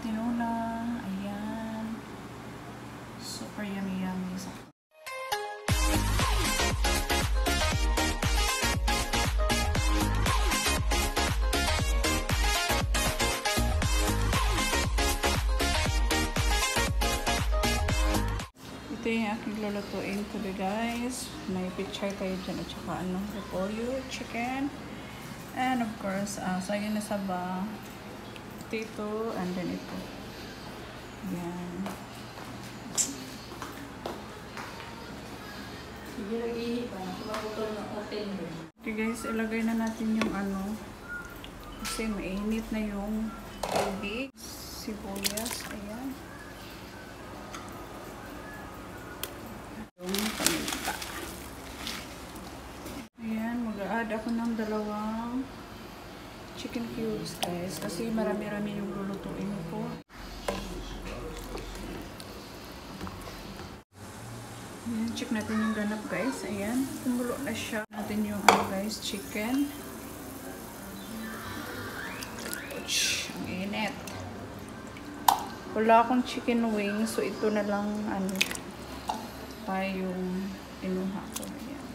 tinola. Ayan. Super yummy yummy. So, Ito yung aking lulutuin today guys. May picture tayo dyan at saka ano, repolyo, chicken. And of course, uh, saging na saba, potato, and then ito. Yan. Okay guys, ilagay na natin yung ano. Kasi mainit na yung tubig. Sibuyas, ayan. Yung paminta. Ayan, mag-add ako ng dalawang chicken cubes guys. Kasi marami-rami yung lulutuin ko. Ayan, check natin yung ganap guys. Ayan, kumulo na siya. Natin yung ano guys, chicken. Ouch, ang init. Wala akong chicken wings, so ito na lang ano, pa yung inuha ko. Ayan.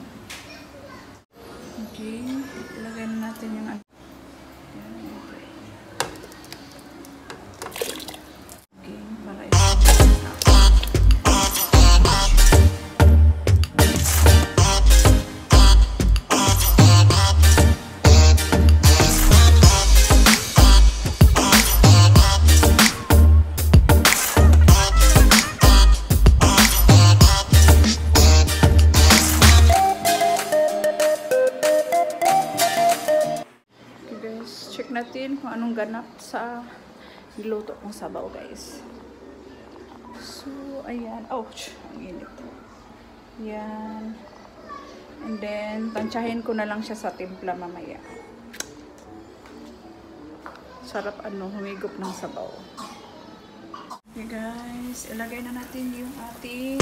Okay, ilagay na natin yung Yeah. Natin kung anong ganap sa niluto kong sabaw guys. So, ayan. Ouch! Ang init. Yan. And then, tansyahin ko na lang siya sa timpla mamaya. Sarap ano, humigop ng sabaw. Okay guys, ilagay na natin yung ating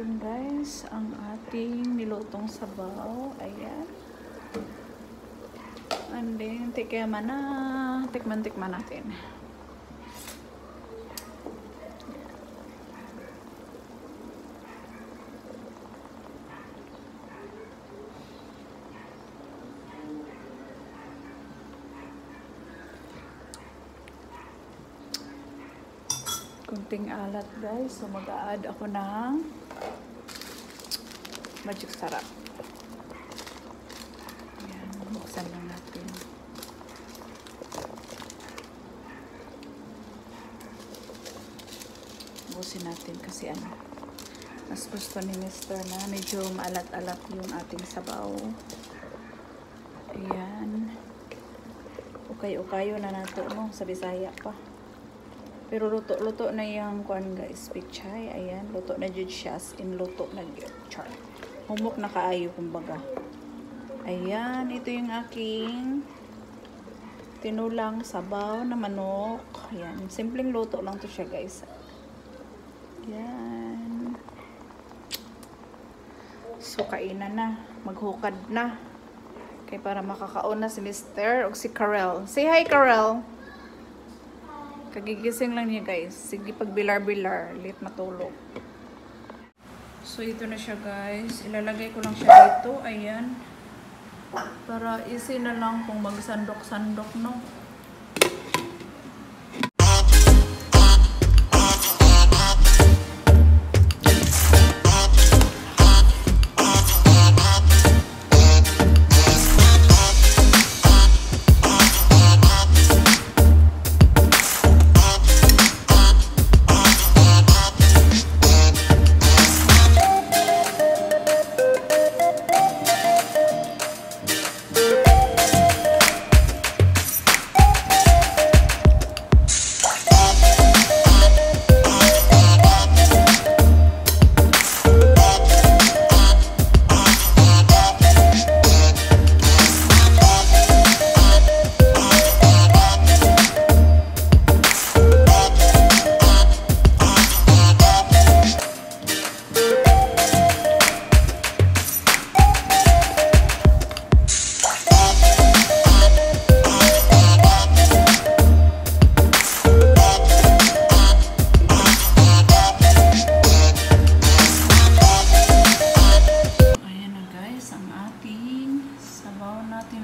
natin guys ang ating nilutong sabaw. Ayan. And then, tikman na. Tikman-tikman natin. kunting alat guys. So mag-a-add ako ng magic sarap. Ayan, buksan lang natin. Busin natin kasi ano, mas gusto ni Mr. na medyo maalat-alat yung ating sabaw. Ayan. Ukay-ukayo na nato no, sa Bisaya pa. Pero luto-luto na yung kuan guys, pichay. Ayan, luto na jud siya in luto na gyud. Char. Humok na kaayo kumbaga. Ayan, ito yung aking tinulang sabaw na manok. Ayan, simpleng luto lang to siya guys. Ayan. So, kainan na. Maghukad na. Kaya para makakaon na si Mr. o si Karel. Say hi, Karel! Kagigising lang niya guys. Sige pag bilar-bilar. Late matulog. So ito na siya guys. Ilalagay ko lang siya dito. Ayan. Para easy na lang kung magsandok-sandok no.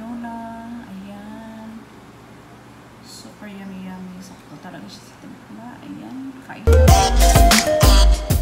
granola. Ayan. Super yummy yummy. Sakto talaga siya sa timpla. Ayan. Kain.